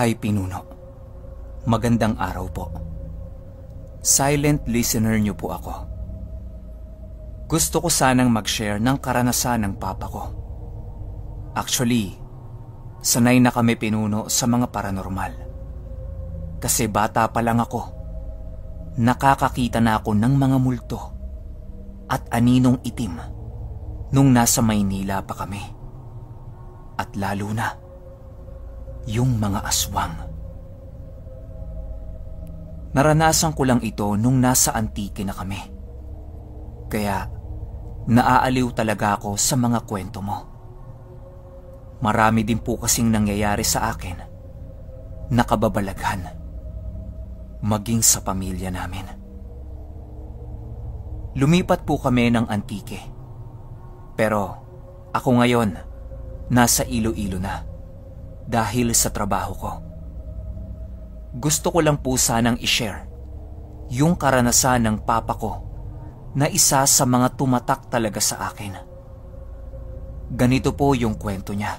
Hi, Pinuno. Magandang araw po. Silent listener niyo po ako. Gusto ko sanang mag-share ng karanasan ng papa ko. Actually, sanay na kami pinuno sa mga paranormal. Kasi bata pa lang ako, nakakakita na ako ng mga multo at aninong itim nung nasa Maynila pa kami. At lalo na, yung mga aswang. Naranasan ko lang ito nung nasa Antique na kami. Kaya naaaliw talaga ako sa mga kwento mo. Marami din po kasing nangyayari sa akin. Nakababalaghan. Maging sa pamilya namin. Lumipat po kami ng Antique. Pero ako ngayon, nasa Iloilo na dahil sa trabaho ko. Gusto ko lang po sanang ishare yung karanasan ng papa ko na isa sa mga tumatak talaga sa akin. Ganito po yung kwento niya.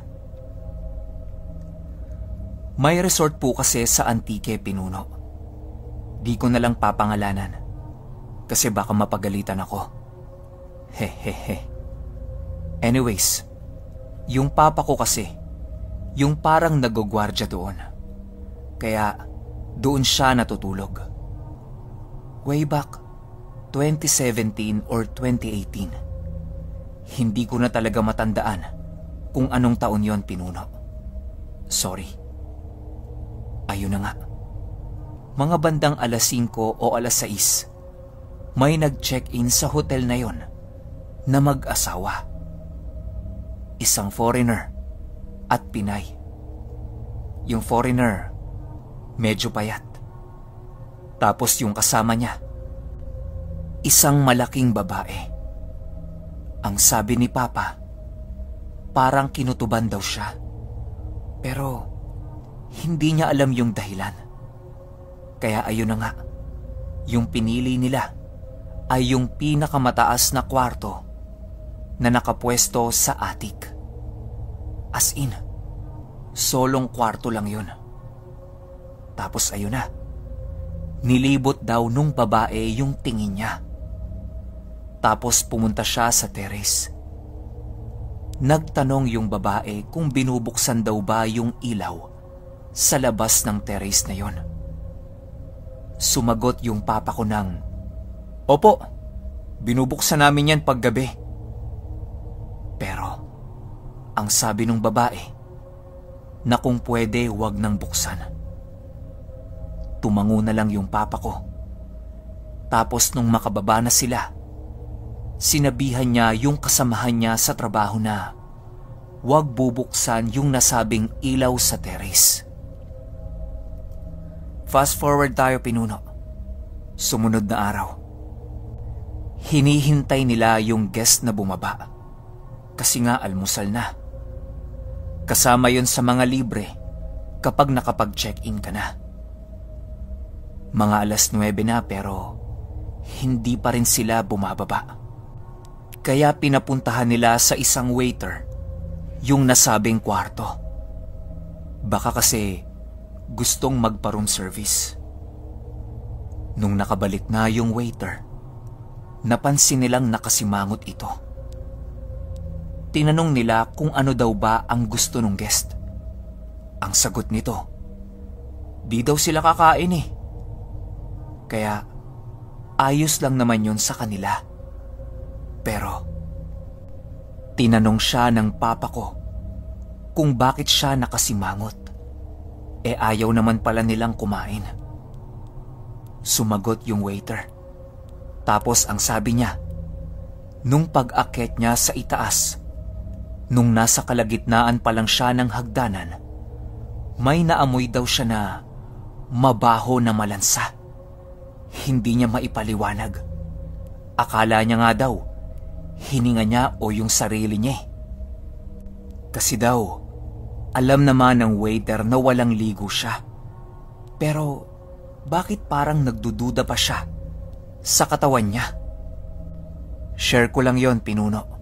May resort po kasi sa Antique Pinuno. Di ko na lang papangalanan kasi baka mapagalitan ako. Hehehe. Anyways, yung papa ko kasi yung parang nagogwardya doon. Kaya doon siya natutulog. Way back 2017 or 2018. Hindi ko na talaga matandaan kung anong taon yon pinuno. Sorry. Ayun na nga. Mga bandang alas 5 o alas 6, may nag-check-in sa hotel na yon na mag-asawa. Isang foreigner at Pinay. Yung foreigner, medyo payat. Tapos yung kasama niya, isang malaking babae. Ang sabi ni Papa, parang kinutuban daw siya. Pero hindi niya alam yung dahilan. Kaya ayun na nga, yung pinili nila ay yung pinakamataas na kwarto na nakapwesto sa attic. As in, solong kwarto lang yun. Tapos ayun na, nilibot daw nung babae yung tingin niya. Tapos pumunta siya sa terrace. Nagtanong yung babae kung binubuksan daw ba yung ilaw sa labas ng terrace na yon. Sumagot yung papa ko ng, Opo, binubuksan namin yan paggabi. Pero ang sabi ng babae na kung pwede wag nang buksan. Tumango na lang yung papa ko. Tapos nung makababa na sila, sinabihan niya yung kasamahan niya sa trabaho na wag bubuksan yung nasabing ilaw sa terrace. Fast forward tayo pinuno. Sumunod na araw. Hinihintay nila yung guest na bumaba. Kasi nga almusal na. Kasama yon sa mga libre kapag nakapag-check-in ka na. Mga alas 9 na pero hindi pa rin sila bumababa. Kaya pinapuntahan nila sa isang waiter yung nasabing kwarto. Baka kasi gustong magpa-room service. Nung nakabalik na yung waiter, napansin nilang nakasimangot ito. Tinanong nila kung ano daw ba ang gusto ng guest. Ang sagot nito, di daw sila kakain eh. Kaya ayos lang naman yon sa kanila. Pero tinanong siya ng papa ko kung bakit siya nakasimangot. E ayaw naman pala nilang kumain. Sumagot yung waiter. Tapos ang sabi niya, nung pag-akit niya sa itaas, Nung nasa kalagitnaan pa lang siya ng hagdanan, may naamoy daw siya na mabaho na malansa. Hindi niya maipaliwanag. Akala niya nga daw, hininga niya o yung sarili niya. Kasi daw, alam naman ng waiter na walang ligo siya. Pero bakit parang nagdududa pa siya sa katawan niya? Share ko lang yon pinuno.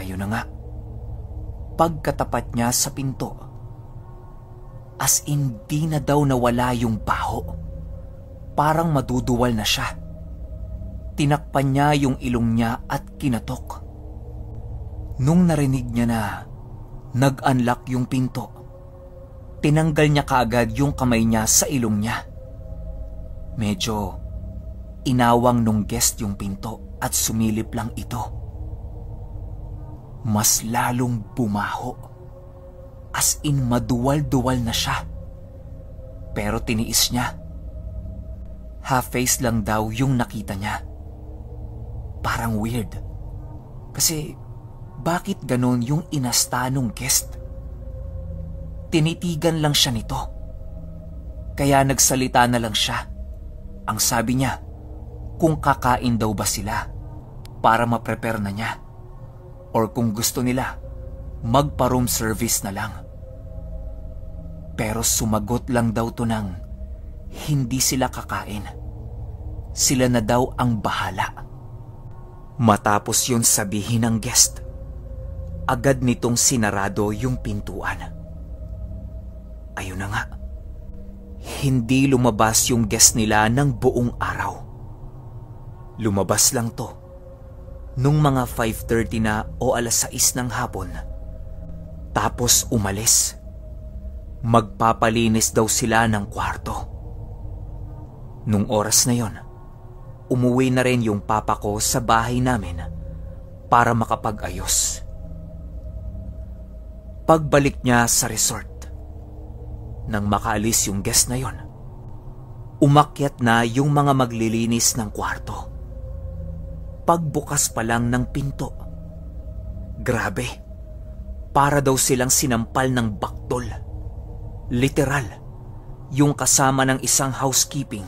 Ayun na nga. Pagkatapat niya sa pinto, As in, di na daw nawala yung baho. Parang maduduwal na siya. Tinakpan niya yung ilong niya at kinatok. Nung narinig niya na nag-unlock yung pinto, tinanggal niya kaagad yung kamay niya sa ilong niya. Medyo inawang nung guest yung pinto at sumilip lang ito. Mas lalong bumaho. As in maduwal-duwal na siya. Pero tiniis niya. Half-face lang daw yung nakita niya. Parang weird. Kasi bakit ganon yung inasta nung guest? Tinitigan lang siya nito. Kaya nagsalita na lang siya. Ang sabi niya, kung kakain daw ba sila para ma-prepare na niya. Or kung gusto nila, magpa-room service na lang. Pero sumagot lang daw to ng hindi sila kakain. Sila na daw ang bahala. Matapos yun sabihin ng guest, agad nitong sinarado yung pintuan. Ayun na nga, hindi lumabas yung guest nila ng buong araw. Lumabas lang to nung mga 5.30 na o alas 6 ng hapon. Tapos umalis. Magpapalinis daw sila ng kwarto. Nung oras na yon, umuwi na rin yung papa ko sa bahay namin para makapag-ayos. Pagbalik niya sa resort, nang makaalis yung guest na yon, umakyat na yung mga maglilinis ng kwarto. Pagbukas pa lang ng pinto, grabe, para daw silang sinampal ng baktol. Literal, yung kasama ng isang housekeeping,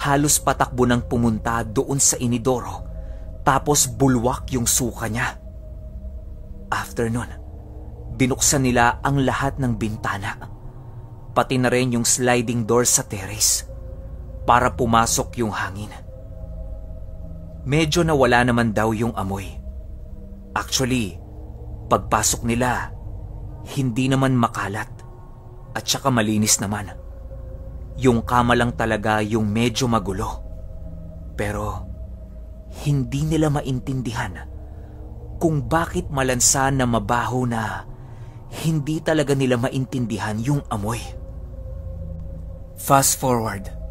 halos patakbo ng pumunta doon sa inidoro tapos bulwak yung suka niya. After nun, binuksan nila ang lahat ng bintana, pati na rin yung sliding door sa terrace para pumasok yung hangin. Medyo nawala naman daw yung amoy. Actually, pagpasok nila, hindi naman makalat at saka malinis naman. Yung kama lang talaga yung medyo magulo. Pero hindi nila maintindihan kung bakit malansa na mabaho na hindi talaga nila maintindihan yung amoy. Fast forward.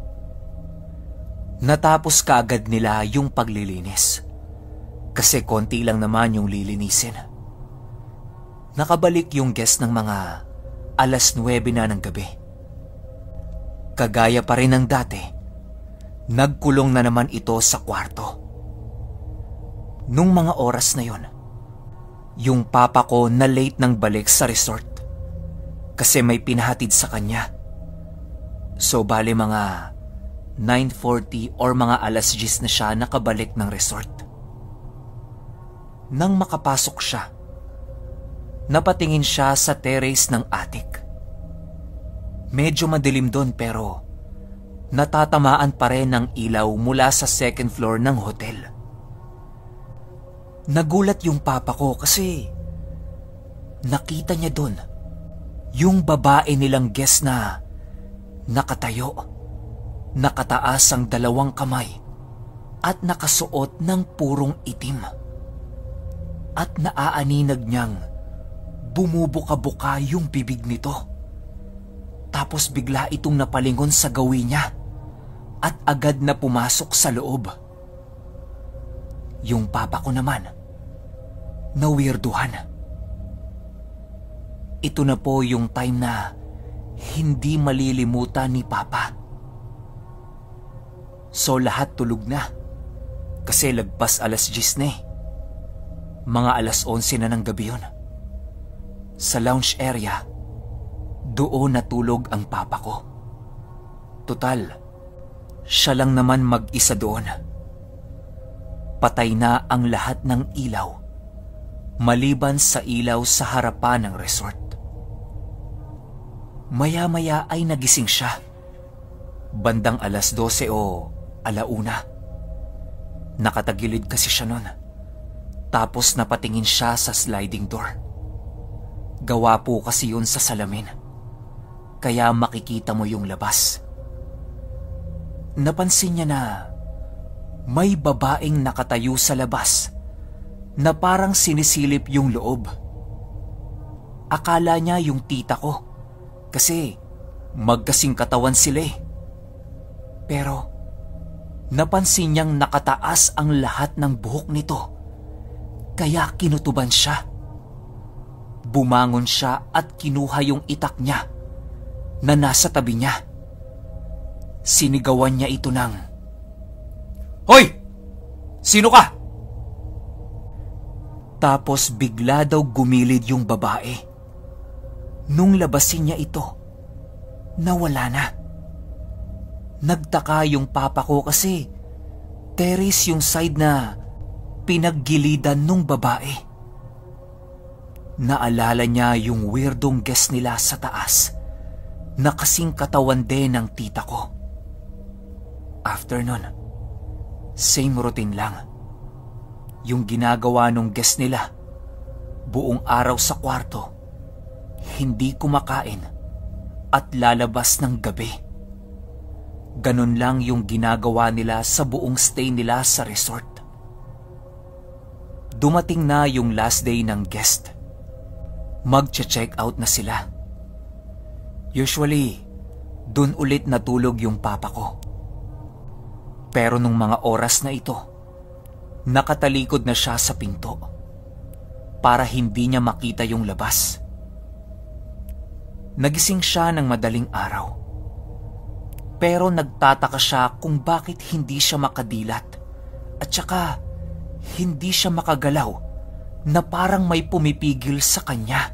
Natapos kaagad nila yung paglilinis. Kasi konti lang naman yung lilinisin. Nakabalik yung guest ng mga alas 9 na ng gabi. Kagaya pa rin ng dati, nagkulong na naman ito sa kwarto. Nung mga oras na yon, yung papa ko na late nang balik sa resort kasi may pinahatid sa kanya. So bali mga 9.40 or mga alas 10 na siya nakabalik ng resort. Nang makapasok siya, napatingin siya sa terrace ng attic. Medyo madilim doon pero natatamaan pa rin ng ilaw mula sa second floor ng hotel. Nagulat yung papa ko kasi nakita niya doon yung babae nilang guest na nakatayo, nakataas ang dalawang kamay at nakasuot ng purong itim. At naaaninag niyang bumubuka-buka yung bibig nito. Tapos bigla itong napalingon sa gawin niya at agad na pumasok sa loob. Yung papa ko naman, nawirduhan. Ito na po yung time na hindi malilimutan ni papa. So lahat tulog na kasi lagpas alas 10 na eh. Mga alas 11 na ng gabi yun. Sa lounge area, doon natulog ang papa ko. Total, siya lang naman mag-isa doon. Patay na ang lahat ng ilaw, maliban sa ilaw sa harapan ng resort. Maya-maya ay nagising siya. Bandang alas 12 o alauna. Nakatagilid kasi siya noon. Tapos napatingin siya sa sliding door. Gawa po kasi yun sa salamin. kaya makikita mo yung labas. Napansin niya na may babaeng nakatayo sa labas na parang sinisilip yung loob. Akala niya yung tita ko kasi magkasing katawan sila eh. Pero napansin niyang nakataas ang lahat ng buhok nito kaya kinutuban siya. Bumangon siya at kinuha yung itak niya na nasa tabi niya. Sinigawan niya ito ng, Hoy! Sino ka? Tapos bigla daw gumilid yung babae. Nung labasin niya ito, nawala na. Nagtaka yung papa ko kasi terrace yung side na pinaggilidan nung babae. Naalala niya yung weirdong guest nila sa taas na kasing katawan din ng tita ko. After nun, same routine lang. Yung ginagawa nung guest nila, buong araw sa kwarto, hindi kumakain at lalabas ng gabi. Ganon lang yung ginagawa nila sa buong stay nila sa resort. Dumating na yung last day ng guest. Mag-check out na sila. Usually, dun ulit natulog yung papa ko. Pero nung mga oras na ito, nakatalikod na siya sa pinto para hindi niya makita yung labas. Nagising siya ng madaling araw. Pero nagtataka siya kung bakit hindi siya makadilat at saka hindi siya makagalaw na parang may pumipigil sa kanya.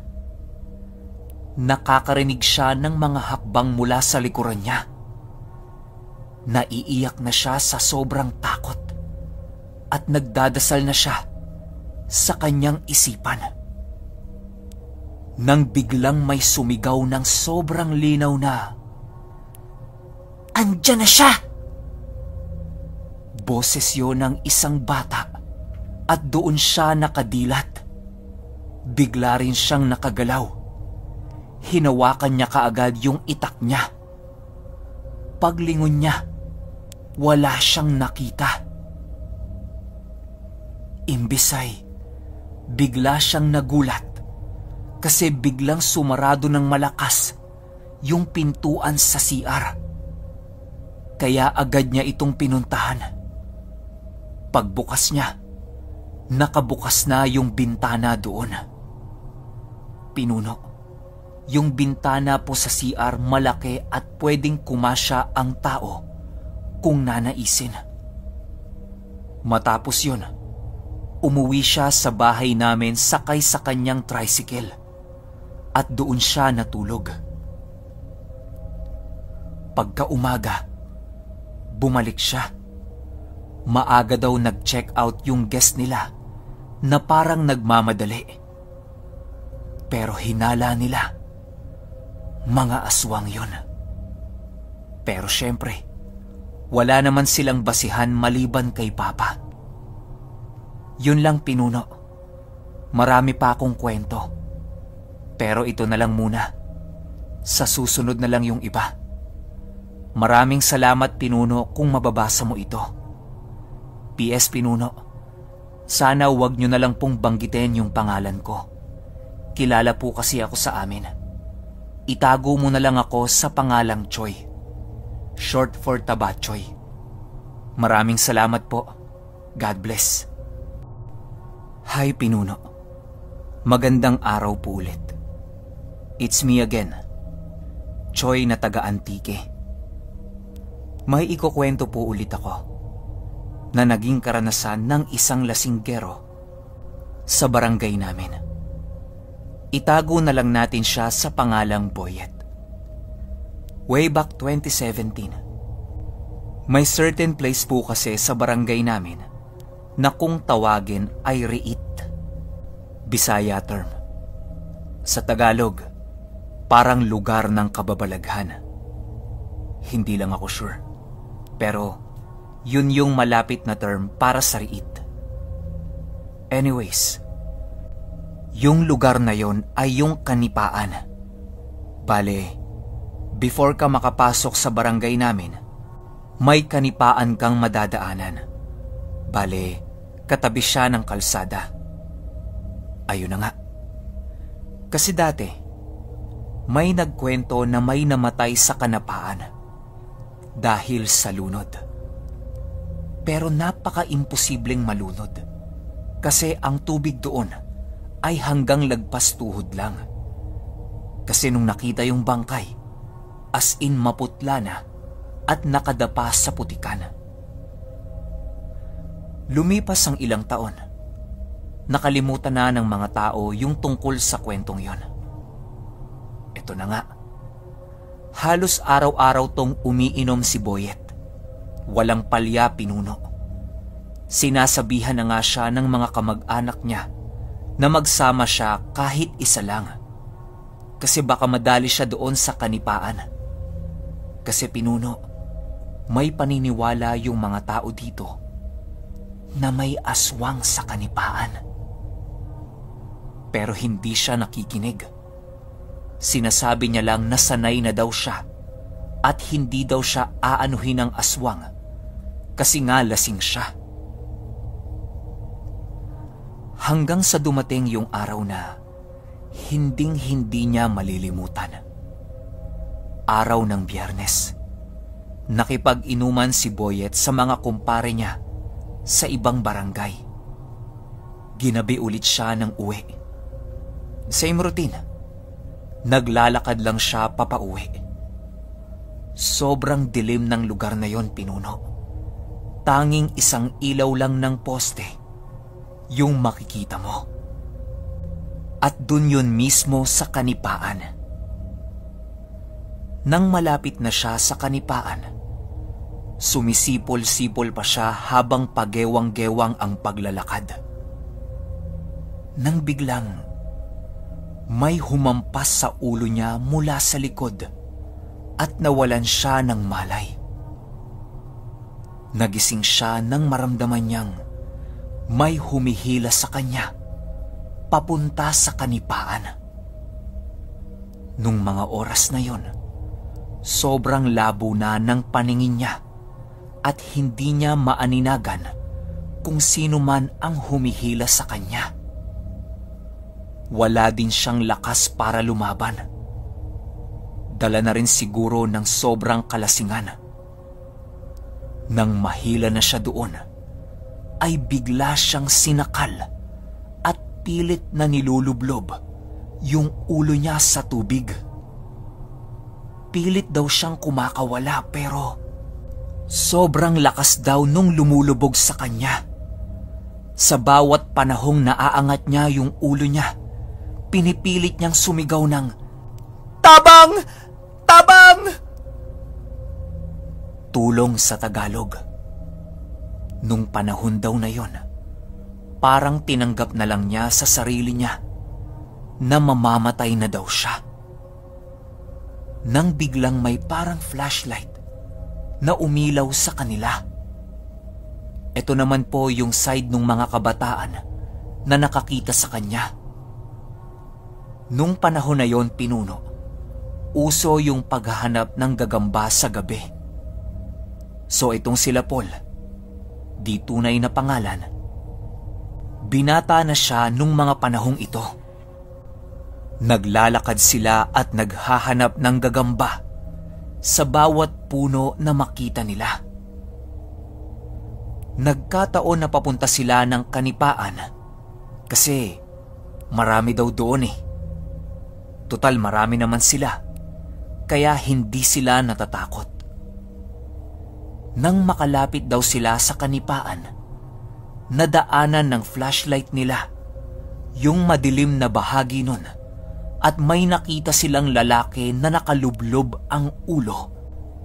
Nakakarinig siya ng mga hakbang mula sa likuran niya Naiiyak na siya sa sobrang takot at nagdadasal na siya sa kanyang isipan. Nang biglang may sumigaw ng sobrang linaw na, Andiyan na siya! Boses yun ng isang bata at doon siya nakadilat. Bigla rin siyang nakagalaw. Hinawakan niya kaagad yung itak niya. Paglingon niya, wala siyang nakita. Imbisay, bigla siyang nagulat kasi biglang sumarado ng malakas yung pintuan sa CR. Kaya agad niya itong pinuntahan. Pagbukas niya, nakabukas na yung bintana doon. Pinuno, yung bintana po sa CR malaki at pwedeng kumasya ang tao kung nanaisin. Matapos yun, umuwi siya sa bahay namin sakay sa kanyang tricycle at doon siya natulog. Pagka umaga, bumalik siya. Maaga daw nag-check out yung guest nila na parang nagmamadali. Pero hinala nila, mga aswang yon. Pero syempre, wala naman silang basihan maliban kay Papa. Yun lang pinuno. Marami pa akong kwento. Pero ito na lang muna. Sa susunod na lang yung iba. Maraming salamat pinuno kung mababasa mo ito. PS Pinuno, sana wag nyo na lang pong banggitin yung pangalan ko. Kilala po kasi ako sa amin. Itago mo na lang ako sa pangalang Choi short for Tabachoy. Maraming salamat po. God bless. Hi Pinuno. Magandang araw po ulit. It's me again. Choi na taga-antike. May ikukwento po ulit ako na naging karanasan ng isang lasinggero sa barangay namin. Itago na lang natin siya sa pangalang Boyet way back 2017. May certain place po kasi sa barangay namin na kung tawagin ay Riit. Bisaya term. Sa Tagalog, parang lugar ng kababalaghan. Hindi lang ako sure. Pero, yun yung malapit na term para sa Riit. Anyways, yung lugar na yon ay yung kanipaan. Bale, Before ka makapasok sa barangay namin, may kanipaan kang madadaanan. Bale, katabi siya ng kalsada. Ayun na nga. Kasi dati, may nagkwento na may namatay sa kanapaan dahil sa lunod. Pero napaka-imposibleng malunod kasi ang tubig doon ay hanggang lagpas tuhod lang. Kasi nung nakita yung bangkay, as in maputla na at nakadapa sa putikan. Lumipas ang ilang taon. Nakalimutan na ng mga tao yung tungkol sa kwentong yon. Ito na nga. Halos araw-araw tong umiinom si Boyet. Walang palya pinuno. Sinasabihan na nga siya ng mga kamag-anak niya na magsama siya kahit isa lang. Kasi baka madali siya doon sa kanipaan. Kasi pinuno, may paniniwala yung mga tao dito na may aswang sa kanipaan. Pero hindi siya nakikinig. Sinasabi niya lang na sanay na daw siya at hindi daw siya aanuhin ng aswang kasi nga lasing siya. Hanggang sa dumating yung araw na hinding hindi niya malilimutan. Araw ng biyernes. Nakipag-inuman si Boyet sa mga kumpare niya sa ibang barangay. Ginabi ulit siya ng uwi. Same routine. Naglalakad lang siya papauwi. Sobrang dilim ng lugar na yon pinuno. Tanging isang ilaw lang ng poste yung makikita mo. At dun yun mismo sa kanipaan. Nang malapit na siya sa kanipaan, sumisipol-sipol pa siya habang pagewang-gewang ang paglalakad. Nang biglang, may humampas sa ulo niya mula sa likod at nawalan siya ng malay. Nagising siya nang maramdaman niyang may humihila sa kanya papunta sa kanipaan. Nung mga oras na yon, sobrang labo na ng paningin niya at hindi niya maaninagan kung sino man ang humihila sa kanya. Wala din siyang lakas para lumaban. Dala na rin siguro ng sobrang kalasingan nang mahila na siya doon, ay bigla siyang sinakal at pilit na nilulublob yung ulo niya sa tubig. Pilit daw siyang kumakawala pero sobrang lakas daw nung lumulubog sa kanya. Sa bawat panahong naaangat niya yung ulo niya, pinipilit niyang sumigaw ng, Tabang! Tabang! tulong sa Tagalog. Nung panahon daw na yon, parang tinanggap na lang niya sa sarili niya na mamamatay na daw siya. Nang biglang may parang flashlight na umilaw sa kanila. Ito naman po yung side ng mga kabataan na nakakita sa kanya. Nung panahon na yon pinuno, uso yung paghahanap ng gagamba sa gabi So itong sila Paul, di tunay na pangalan, binata na siya nung mga panahong ito. Naglalakad sila at naghahanap ng gagamba sa bawat puno na makita nila. Nagkataon na papunta sila ng kanipaan kasi marami daw doon eh. Total marami naman sila kaya hindi sila natatakot. Nang makalapit daw sila sa kanipaan, nadaanan ng flashlight nila yung madilim na bahagi nun at may nakita silang lalaki na nakalublob ang ulo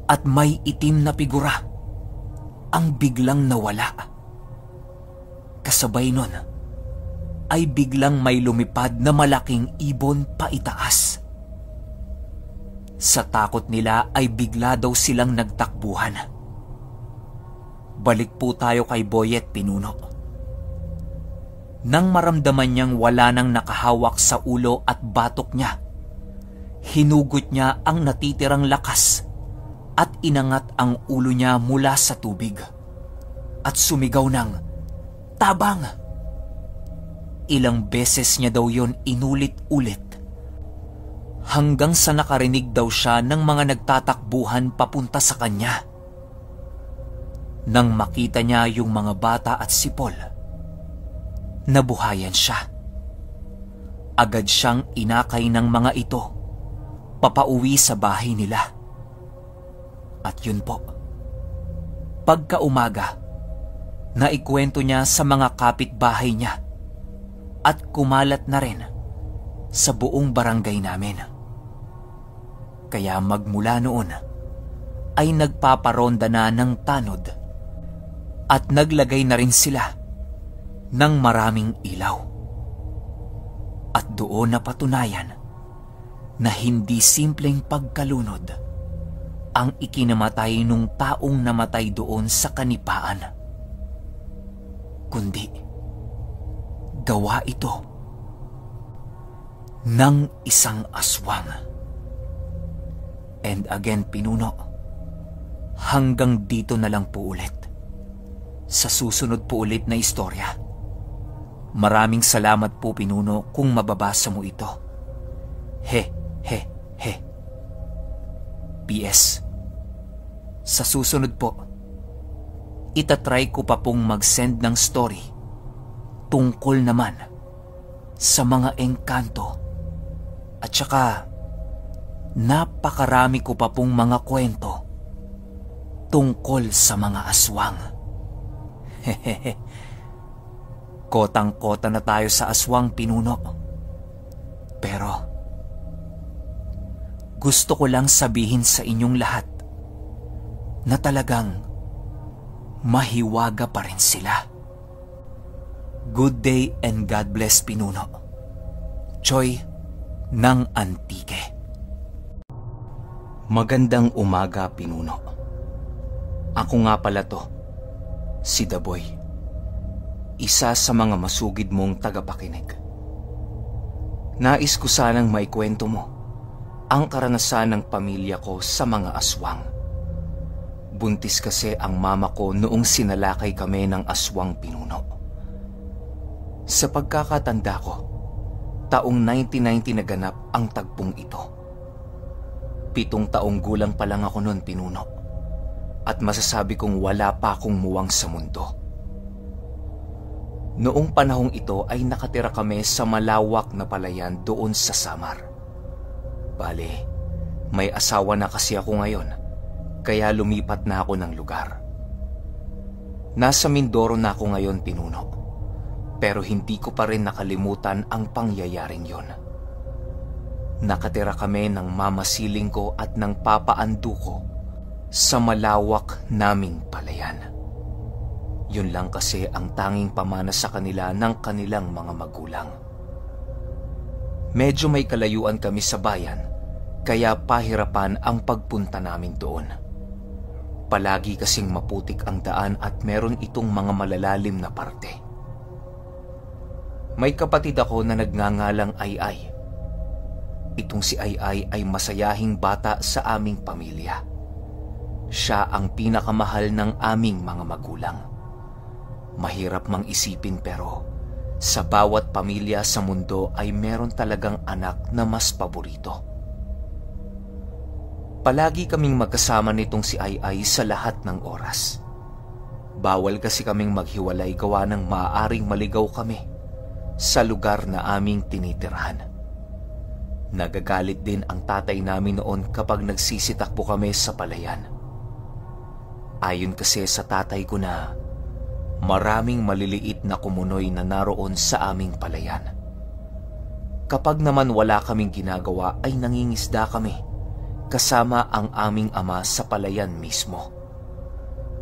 at may itim na figura ang biglang nawala. Kasabay nun ay biglang may lumipad na malaking ibon paitaas. Sa takot nila ay bigla daw silang nagtakbuhan Balik po tayo kay Boyet Pinuno. Nang maramdaman niyang wala nang nakahawak sa ulo at batok niya, Hinugot niya ang natitirang lakas at inangat ang ulo niya mula sa tubig at sumigaw ng tabang. Ilang beses niya daw yon inulit-ulit hanggang sa nakarinig daw siya ng mga nagtatakbuhan papunta sa kanya. Nang makita niya yung mga bata at si Paul, nabuhayan siya. Agad siyang inakay ng mga ito papauwi sa bahay nila. At yun po, pagkaumaga, naikwento niya sa mga kapitbahay niya at kumalat na rin sa buong barangay namin. Kaya magmula noon ay nagpaparonda na ng tanod at naglagay na rin sila ng maraming ilaw at doon na patunayan na hindi simpleng pagkalunod ang ikinamatay nung taong namatay doon sa kanipaan. Kundi, gawa ito ng isang aswang. And again, pinuno, hanggang dito na lang po ulit. Sa susunod po ulit na istorya Maraming salamat po pinuno kung mababasa mo ito. He, he, he. PS. Sa susunod po, itatry ko pa pong mag-send ng story tungkol naman sa mga engkanto at saka napakarami ko pa pong mga kwento tungkol sa mga aswang. Hehehe. Kotang-kota na tayo sa aswang pinuno. Pero, gusto ko lang sabihin sa inyong lahat na talagang mahiwaga pa rin sila. Good day and God bless Pinuno. Choy ng Antique. Magandang umaga, Pinuno. Ako nga pala to, si Daboy isa sa mga masugid mong tagapakinig. Nais ko sanang maikwento mo ang karanasan ng pamilya ko sa mga aswang. Buntis kasi ang mama ko noong sinalakay kami ng aswang pinuno. Sa pagkakatanda ko, taong 1990 naganap ang tagpong ito. Pitong taong gulang pa lang ako noon pinuno at masasabi kong wala pa akong muwang sa mundo. Noong panahong ito ay nakatira kami sa malawak na palayan doon sa Samar. Bale, may asawa na kasi ako ngayon, kaya lumipat na ako ng lugar. Nasa Mindoro na ako ngayon pinuno, pero hindi ko pa rin nakalimutan ang pangyayaring yon. Nakatira kami ng mamasiling ko at ng papaandu ko sa malawak naming palayan. Yun lang kasi ang tanging pamana sa kanila ng kanilang mga magulang. Medyo may kalayuan kami sa bayan, kaya pahirapan ang pagpunta namin doon. Palagi kasing maputik ang daan at meron itong mga malalalim na parte. May kapatid ako na nagngangalang Ay-Ay. Itong si Ay-Ay ay masayahing bata sa aming pamilya. Siya ang pinakamahal ng aming mga magulang. Mahirap mang isipin pero sa bawat pamilya sa mundo ay meron talagang anak na mas paborito. Palagi kaming magkasama nitong si Ay sa lahat ng oras. Bawal kasi kaming maghiwalay gawa ng maaaring maligaw kami sa lugar na aming tinitirahan. Nagagalit din ang tatay namin noon kapag nagsisitakbo kami sa palayan. Ayon kasi sa tatay ko na maraming maliliit na kumunoy na naroon sa aming palayan. Kapag naman wala kaming ginagawa ay nangingisda kami kasama ang aming ama sa palayan mismo.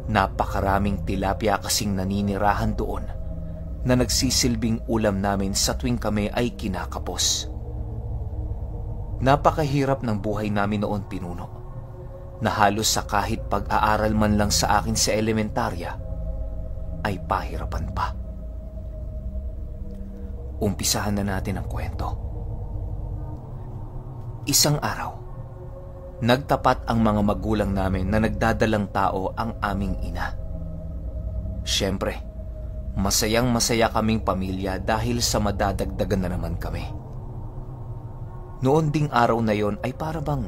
Napakaraming tilapia kasing naninirahan doon na nagsisilbing ulam namin sa tuwing kami ay kinakapos. Napakahirap ng buhay namin noon pinuno na halos sa kahit pag-aaral man lang sa akin sa elementarya ay pahirapan pa. Umpisahan na natin ang kwento. Isang araw, nagtapat ang mga magulang namin na nagdadalang tao ang aming ina. Siyempre, masayang masaya kaming pamilya dahil sa madadagdagan na naman kami. Noon ding araw na yon ay para bang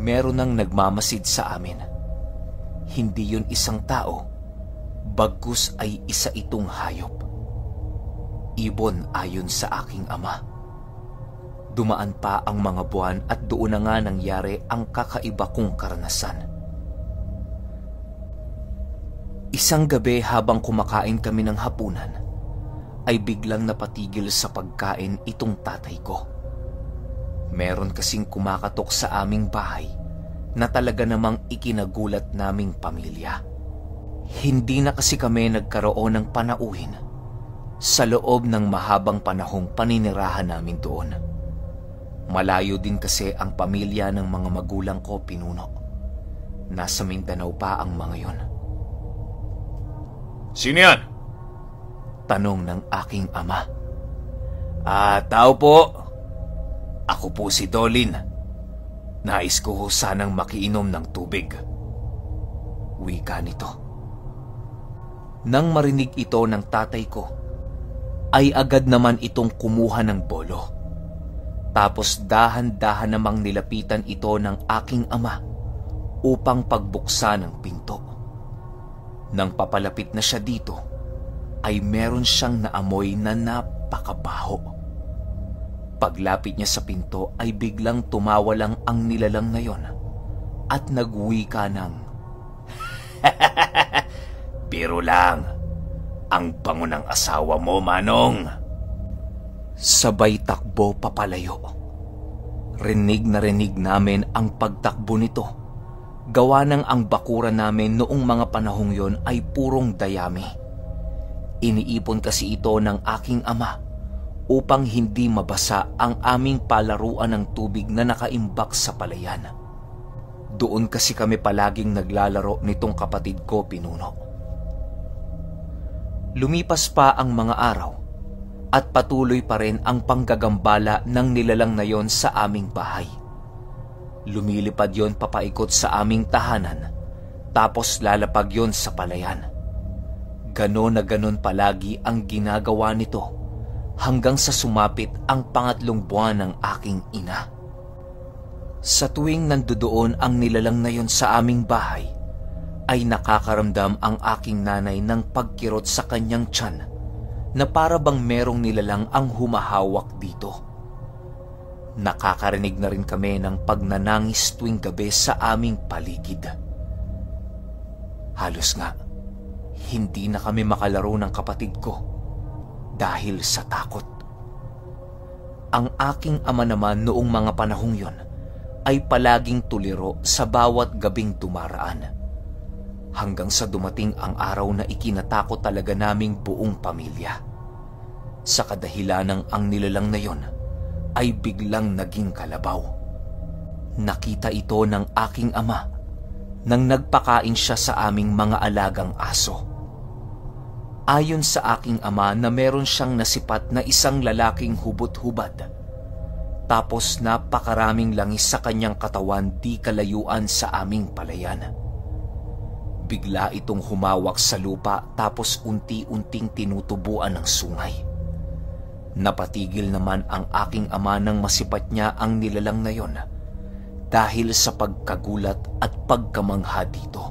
meron nang nagmamasid sa amin. Hindi yun isang tao, bagkus ay isa itong hayop. Ibon ayon sa aking ama. Dumaan pa ang mga buwan at doon na nga nangyari ang kakaiba kong karanasan. Isang gabi habang kumakain kami ng hapunan, ay biglang napatigil sa pagkain itong tatay ko. Meron kasing kumakatok sa aming bahay na talaga namang ikinagulat naming pamilya. Hindi na kasi kami nagkaroon ng panauhin sa loob ng mahabang panahong paninirahan namin doon. Malayo din kasi ang pamilya ng mga magulang ko pinuno. Nasa Mindanao pa ang mga yon. Sino yan? Tanong ng aking ama. Ah, tao po. Ako po si Dolin. Nais ko ho sanang makiinom ng tubig. Wika nito. Nang marinig ito ng tatay ko, ay agad naman itong kumuha ng bolo tapos dahan-dahan namang nilapitan ito ng aking ama upang pagbuksan ng pinto. Nang papalapit na siya dito, ay meron siyang naamoy na napakabaho. Paglapit niya sa pinto ay biglang tumawa lang ang nilalang na yon at nagwi ka ng Biro lang, ang bango ng asawa mo, Manong. Sabay takbo papalayo. Rinig na rinig namin ang pagtakbo nito. Gawa ng ang bakura namin noong mga panahong yon ay purong dayami. Iniipon kasi ito ng aking ama upang hindi mabasa ang aming palaruan ng tubig na nakaimbak sa palayan. Doon kasi kami palaging naglalaro nitong kapatid ko pinuno. Lumipas pa ang mga araw at patuloy pa rin ang panggagambala ng nilalang na yon sa aming bahay. Lumilipad yon papaikot sa aming tahanan, tapos lalapag yon sa palayan. Ganon na ganon palagi ang ginagawa nito hanggang sa sumapit ang pangatlong buwan ng aking ina. Sa tuwing nandoon ang nilalang na yon sa aming bahay, ay nakakaramdam ang aking nanay ng pagkirot sa kanyang tiyan na para bang merong nilalang ang humahawak dito. Nakakarinig na rin kami ng pagnanangis tuwing gabi sa aming paligid. Halos nga, hindi na kami makalaro ng kapatid ko dahil sa takot. Ang aking ama naman noong mga panahong yon ay palaging tuliro sa bawat gabing dumaraan hanggang sa dumating ang araw na ikinatakot talaga naming buong pamilya. Sa kadahilan ng ang nilalang na yon ay biglang naging kalabaw. Nakita ito ng aking ama nang nagpakain siya sa aming mga alagang aso. Ayon sa aking ama na meron siyang nasipat na isang lalaking hubot-hubad. Tapos napakaraming langis sa kanyang katawan di kalayuan sa aming palayan Bigla itong humawak sa lupa tapos unti-unting tinutubuan ng sungay. Napatigil naman ang aking ama nang masipat niya ang nilalang na yon dahil sa pagkagulat at pagkamangha dito.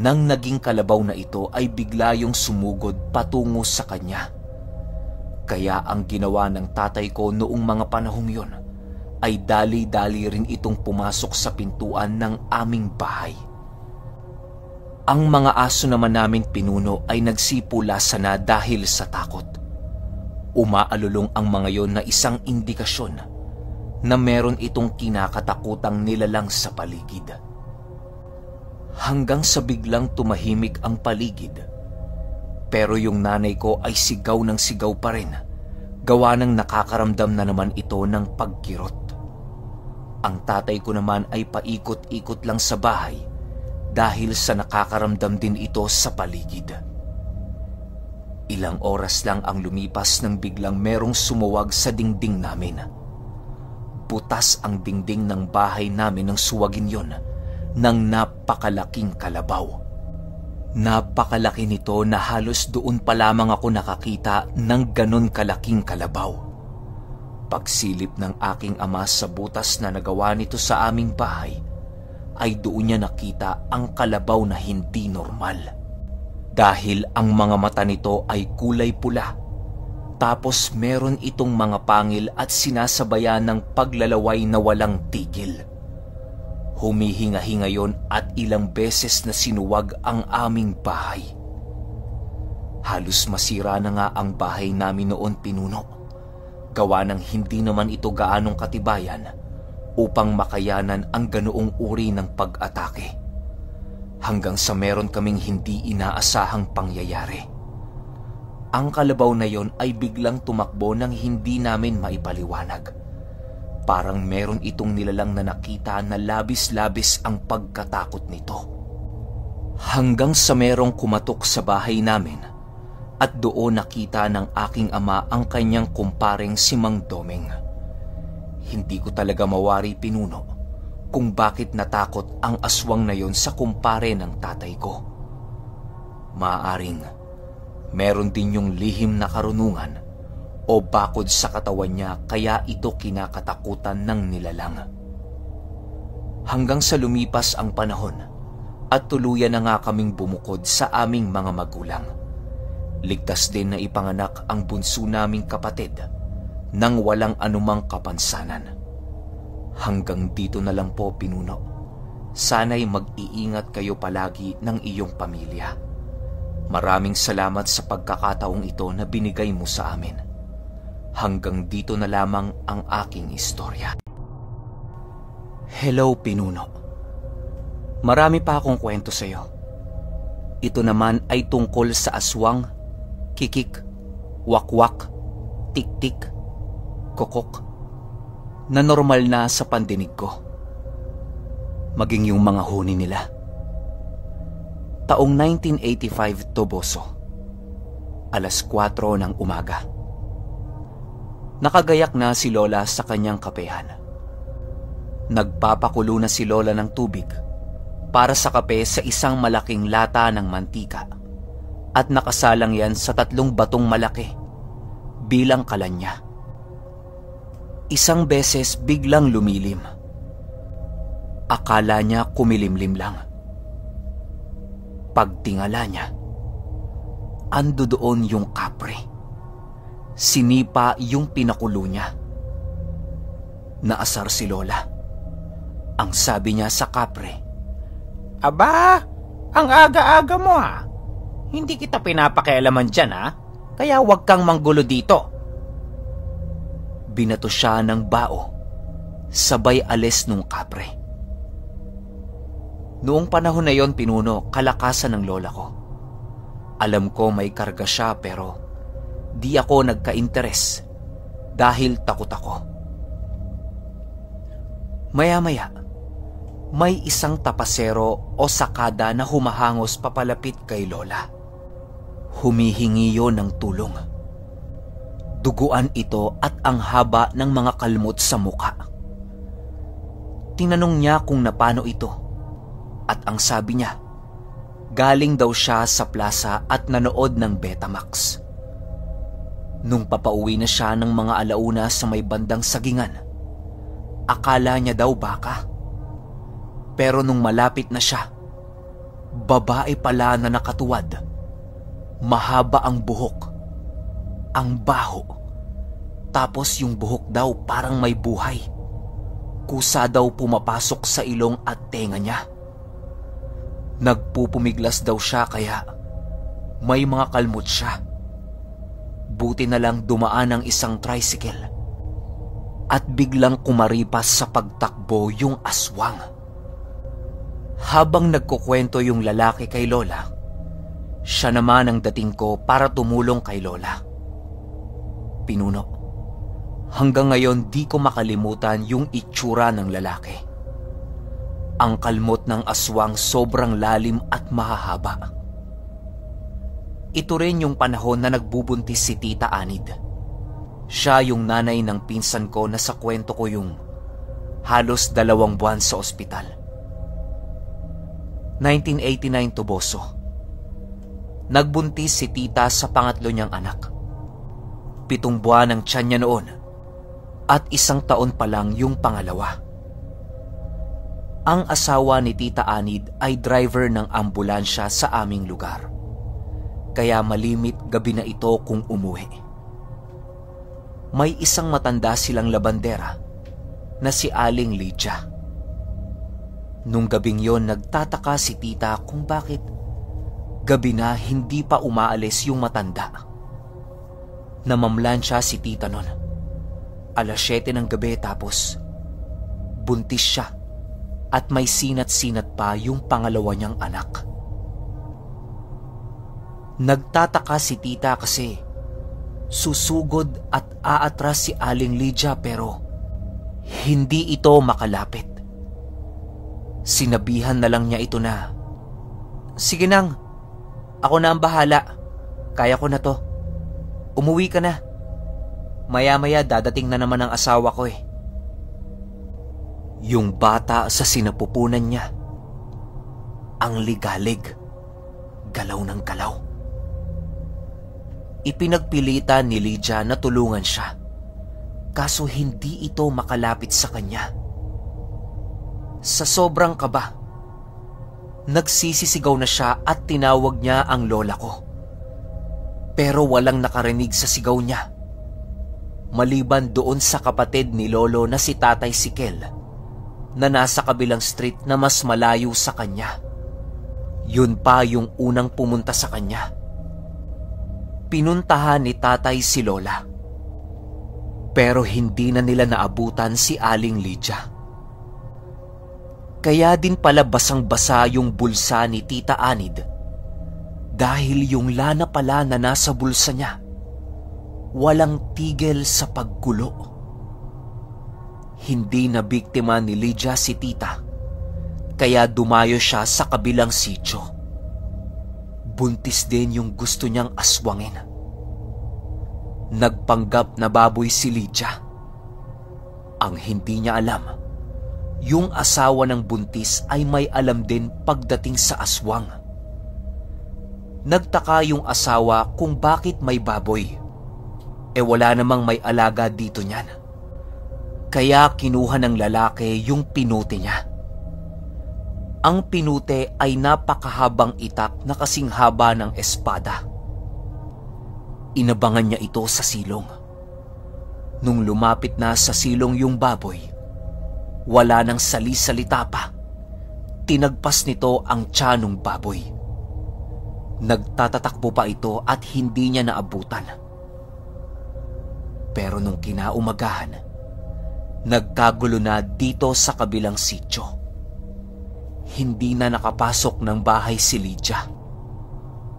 Nang naging kalabaw na ito ay bigla yung sumugod patungo sa kanya. Kaya ang ginawa ng tatay ko noong mga panahong yon ay dali-dali rin itong pumasok sa pintuan ng aming bahay. Ang mga aso naman namin pinuno ay nagsipulasa na dahil sa takot. Umaalulong ang mga yon na isang indikasyon na meron itong kinakatakutang nilalang sa paligid. Hanggang sa biglang tumahimik ang paligid. Pero yung nanay ko ay sigaw ng sigaw pa rin. Gawa ng nakakaramdam na naman ito ng pagkirot. Ang tatay ko naman ay paikot-ikot lang sa bahay dahil sa nakakaramdam din ito sa paligid. Ilang oras lang ang lumipas nang biglang merong sumuwag sa dingding namin. Butas ang dingding ng bahay namin ng suwagin yon ng napakalaking kalabaw. Napakalaki nito na halos doon pa lamang ako nakakita ng ganon kalaking kalabaw. Pagsilip ng aking ama sa butas na nagawa nito sa aming bahay, ay doon niya nakita ang kalabaw na hindi normal. Dahil ang mga mata nito ay kulay pula tapos meron itong mga pangil at sinasabayan ng paglalaway na walang tigil. Humihinga-hinga yon at ilang beses na sinuwag ang aming bahay. Halos masira na nga ang bahay namin noon pinuno. Gawa ng hindi naman ito gaanong katibayan upang makayanan ang ganoong uri ng pag-atake. Hanggang sa meron kaming hindi inaasahang pangyayari ang kalabaw na yon ay biglang tumakbo nang hindi namin maipaliwanag. Parang meron itong nilalang na nakita na labis-labis ang pagkatakot nito. Hanggang sa merong kumatok sa bahay namin at doon nakita ng aking ama ang kanyang kumparing si Mang Doming. Hindi ko talaga mawari pinuno kung bakit natakot ang aswang na yon sa kumpare ng tatay ko. Maaring Meron din yung lihim na karunungan o bakod sa katawan niya kaya ito kinakatakutan ng nilalang. Hanggang sa lumipas ang panahon at tuluyan na nga kaming bumukod sa aming mga magulang. Ligtas din na ipanganak ang bunso naming kapatid nang walang anumang kapansanan. Hanggang dito na lang po pinuno. Sana'y mag-iingat kayo palagi ng iyong pamilya. Maraming salamat sa pagkakataong ito na binigay mo sa amin. Hanggang dito na lamang ang aking istorya. Hello, Pinuno. Marami pa akong kwento sa iyo. Ito naman ay tungkol sa aswang, kikik, wakwak, tiktik, kokok, na normal na sa pandinig ko. Maging yung mga huni nila taong 1985 Toboso. Alas 4 ng umaga. Nakagayak na si Lola sa kanyang kapehan. Nagpapakulo na si Lola ng tubig para sa kape sa isang malaking lata ng mantika at nakasalang yan sa tatlong batong malaki bilang kalan niya. Isang beses biglang lumilim. Akala niya kumilimlim lang Pagtingala niya, ando doon yung kapre. Sinipa yung pinakulo niya. Naasar si Lola. Ang sabi niya sa kapre, Aba, ang aga-aga mo ha. Hindi kita pinapakialaman dyan ha. Kaya huwag kang manggulo dito. Binato siya ng bao. Sabay alis nung kapre. Noong panahon na yon pinuno, kalakasan ng lola ko. Alam ko may karga siya pero di ako nagka-interes dahil takot ako. Maya-maya, may isang tapasero o sakada na humahangos papalapit kay Lola. Humihingi yon ng tulong. Duguan ito at ang haba ng mga kalmot sa muka. Tinanong niya kung napano ito at ang sabi niya, galing daw siya sa plaza at nanood ng Betamax. Nung papauwi na siya ng mga alauna sa may bandang sagingan, akala niya daw baka. Pero nung malapit na siya, babae pala na nakatuwad. Mahaba ang buhok. Ang baho. Tapos yung buhok daw parang may buhay. Kusa daw pumapasok sa ilong at tenga niya. Nagpupumiglas daw siya kaya may mga kalmot siya. Buti na lang dumaan ang isang tricycle at biglang kumaripas sa pagtakbo yung aswang. Habang nagkukwento yung lalaki kay Lola, siya naman ang dating ko para tumulong kay Lola. Pinuno, hanggang ngayon di ko makalimutan yung itsura ng lalaki. Ang kalmot ng aswang sobrang lalim at mahahaba. Ito rin yung panahon na nagbubuntis si Tita Anid. Siya yung nanay ng pinsan ko na sa kwento ko yung halos dalawang buwan sa ospital. 1989 Toboso. Nagbuntis si tita sa pangatlo niyang anak. Pitong buwan ang tiyan niya noon at isang taon pa lang yung pangalawa. Ang asawa ni Tita Anid ay driver ng ambulansya sa aming lugar. Kaya malimit gabi na ito kung umuwi. May isang matanda silang labandera na si Aling Lydia. Nung gabing yon nagtataka si tita kung bakit gabi na hindi pa umaalis yung matanda. Namamlan siya si tita nun. Alas 7 ng gabi tapos buntis siya at may sinat-sinat pa yung pangalawa niyang anak. Nagtataka si tita kasi susugod at aatras si Aling Lydia pero hindi ito makalapit. Sinabihan na lang niya ito na, Sige nang, ako na ang bahala. Kaya ko na to. Umuwi ka na. Maya-maya dadating na naman ang asawa ko eh. Yung bata sa sinapupunan niya. Ang ligalig. Galaw ng galaw. Ipinagpilitan ni Lydia na tulungan siya. Kaso hindi ito makalapit sa kanya. Sa sobrang kaba, nagsisisigaw na siya at tinawag niya ang lola ko. Pero walang nakarinig sa sigaw niya. Maliban doon sa kapatid ni Lolo na si Tatay Sikel na nasa kabilang street na mas malayo sa kanya. Yun pa yung unang pumunta sa kanya. Pinuntahan ni tatay si Lola. Pero hindi na nila naabutan si Aling Lydia. Kaya din pala basang-basa yung bulsa ni Tita Anid dahil yung lana pala na nasa bulsa niya walang tigil sa paggulo. Hindi na biktima ni Lydia si tita, kaya dumayo siya sa kabilang sityo. Buntis din yung gusto niyang aswangin. Nagpanggap na baboy si Lydia. Ang hindi niya alam, yung asawa ng buntis ay may alam din pagdating sa aswang. Nagtaka yung asawa kung bakit may baboy. E wala namang may alaga dito niyan. Kaya kinuha ng lalaki yung pinute niya. Ang pinute ay napakahabang itak na kasing haba ng espada. Inabangan niya ito sa silong. Nung lumapit na sa silong yung baboy, wala nang sali-salita pa. Tinagpas nito ang tiyanong baboy. Nagtatatakbo pa ito at hindi niya naabutan. Pero nung kinaumagahan, Nagkagulo na dito sa kabilang sityo. Hindi na nakapasok ng bahay si Lydia.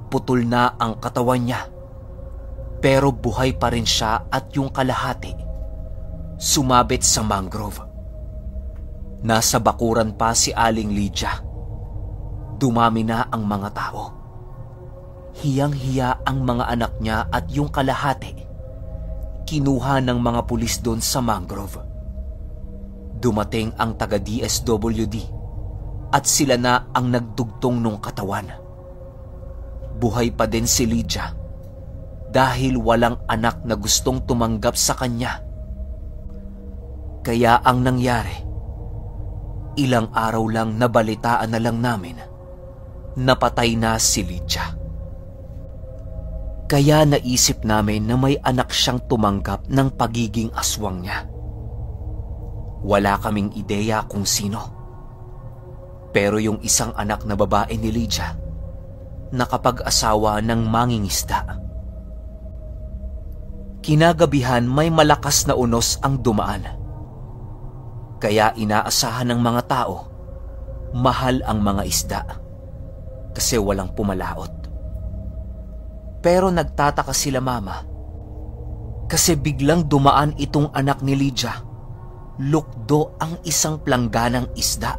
Putol na ang katawan niya. Pero buhay pa rin siya at yung kalahati. Sumabit sa mangrove. Nasa bakuran pa si Aling Lydia. Dumami na ang mga tao. Hiyang-hiya ang mga anak niya at yung kalahati. Kinuha ng mga pulis doon sa mangrove Dumating ang taga DSWD at sila na ang nagdugtong nung katawan. Buhay pa din si Lydia dahil walang anak na gustong tumanggap sa kanya. Kaya ang nangyari, ilang araw lang nabalitaan na lang namin napatay na si Lydia. Kaya naisip namin na may anak siyang tumanggap ng pagiging aswang niya. Wala kaming ideya kung sino. Pero yung isang anak na babae ni Lydia, nakapag-asawa ng mangingisda. Kinagabihan may malakas na unos ang dumaan. Kaya inaasahan ng mga tao, mahal ang mga isda kasi walang pumalaot. Pero nagtataka sila mama kasi biglang dumaan itong anak ni Lydia lukdo ang isang plangganang isda.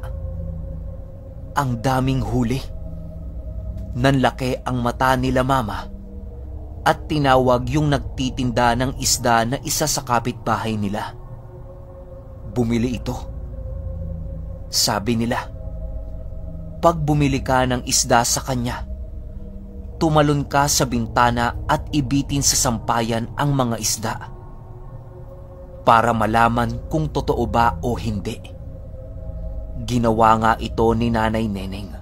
Ang daming huli. Nanlaki ang mata nila mama at tinawag yung nagtitinda ng isda na isa sa kapitbahay nila. Bumili ito Sabi nila, pag bumili ka ng isda sa kanya, tumalon ka sa bintana at ibitin sa sampayan ang mga isda para malaman kung totoo ba o hindi. Ginawa nga ito ni Nanay Neneng.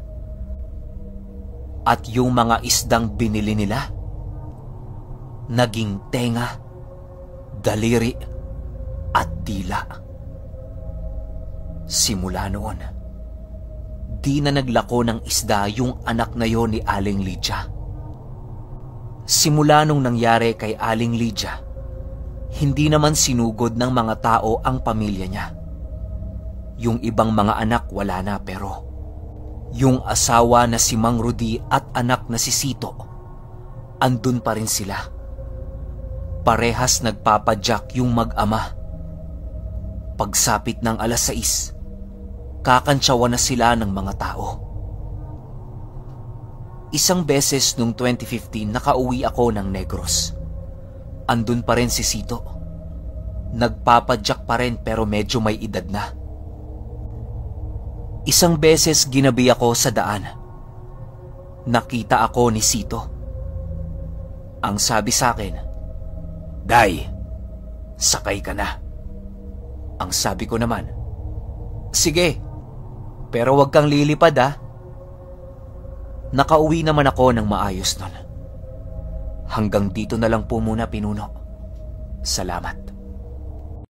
At yung mga isdang binili nila, naging tenga, daliri, at dila. Simula noon, di na naglako ng isda yung anak na yon ni Aling Lydia. Simula nung nangyari kay Aling Lydia, hindi naman sinugod ng mga tao ang pamilya niya. Yung ibang mga anak wala na pero yung asawa na si Mang Rudy at anak na si Sito, andun pa rin sila. Parehas nagpapadyak yung mag-ama. Pagsapit ng alas 6, kakantsawa na sila ng mga tao. Isang beses noong 2015 nakauwi ako ng Negros. Andun pa rin si Sito. Nagpapadyak pa rin pero medyo may edad na. Isang beses ginabi ako sa daan. Nakita ako ni Sito. Ang sabi sa akin, Day, sakay ka na. Ang sabi ko naman, Sige, pero wag kang lilipad ah. Nakauwi naman ako ng maayos nun. Hanggang dito na lang po muna pinuno. Salamat.